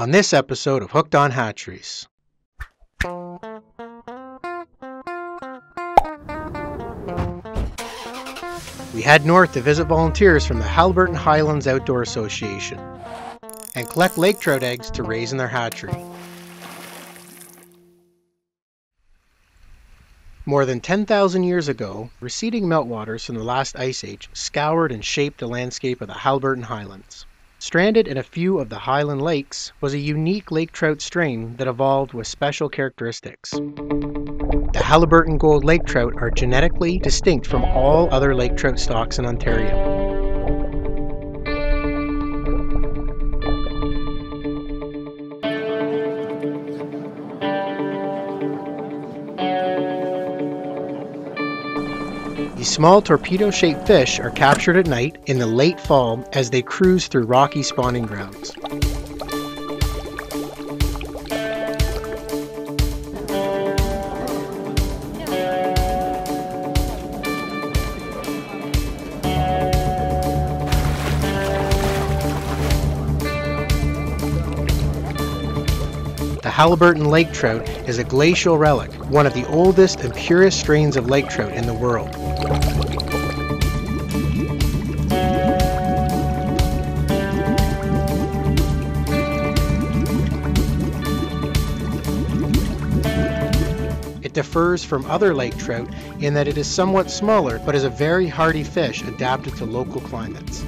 on this episode of Hooked on Hatcheries. We head north to visit volunteers from the Haliburton Highlands Outdoor Association and collect lake trout eggs to raise in their hatchery. More than 10,000 years ago, receding meltwaters from the last ice age scoured and shaped the landscape of the Haliburton Highlands. Stranded in a few of the highland lakes was a unique lake trout strain that evolved with special characteristics. The Haliburton Gold lake trout are genetically distinct from all other lake trout stocks in Ontario. Small torpedo shaped fish are captured at night in the late fall as they cruise through rocky spawning grounds. The Haliburton lake trout is a glacial relic, one of the oldest and purest strains of lake trout in the world. It differs from other lake trout in that it is somewhat smaller but is a very hardy fish adapted to local climates.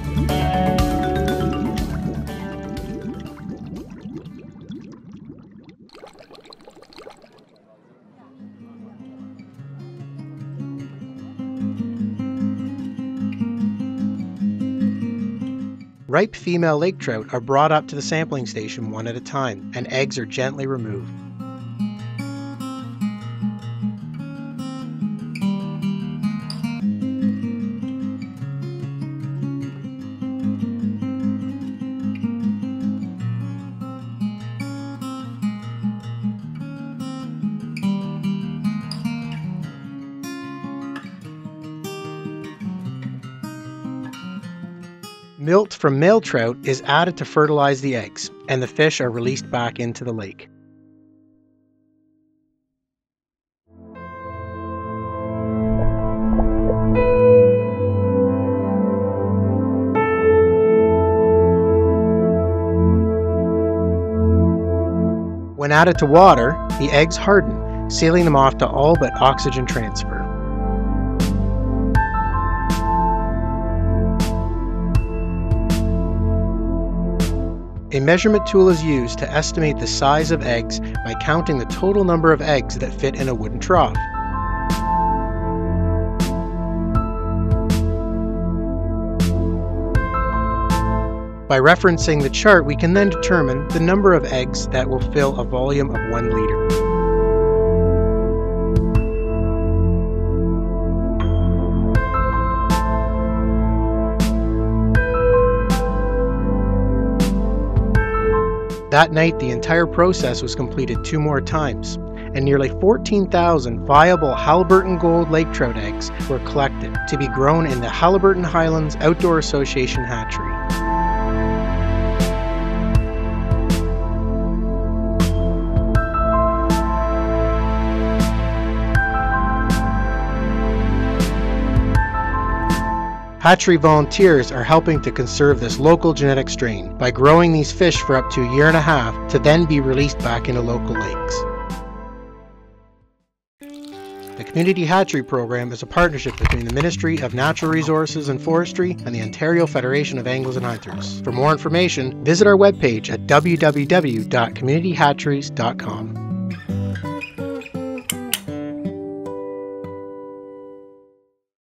Ripe female lake trout are brought up to the sampling station one at a time, and eggs are gently removed. Milt from male trout is added to fertilize the eggs, and the fish are released back into the lake. When added to water, the eggs harden, sealing them off to all but oxygen transfer. A measurement tool is used to estimate the size of eggs by counting the total number of eggs that fit in a wooden trough. By referencing the chart, we can then determine the number of eggs that will fill a volume of 1 liter. That night, the entire process was completed two more times, and nearly 14,000 viable Haliburton Gold lake trout eggs were collected to be grown in the Haliburton Highlands Outdoor Association hatchery. Hatchery volunteers are helping to conserve this local genetic strain by growing these fish for up to a year and a half to then be released back into local lakes. The Community Hatchery Program is a partnership between the Ministry of Natural Resources and Forestry and the Ontario Federation of Anglers and Hunters. For more information, visit our webpage at www.communityhatcheries.com.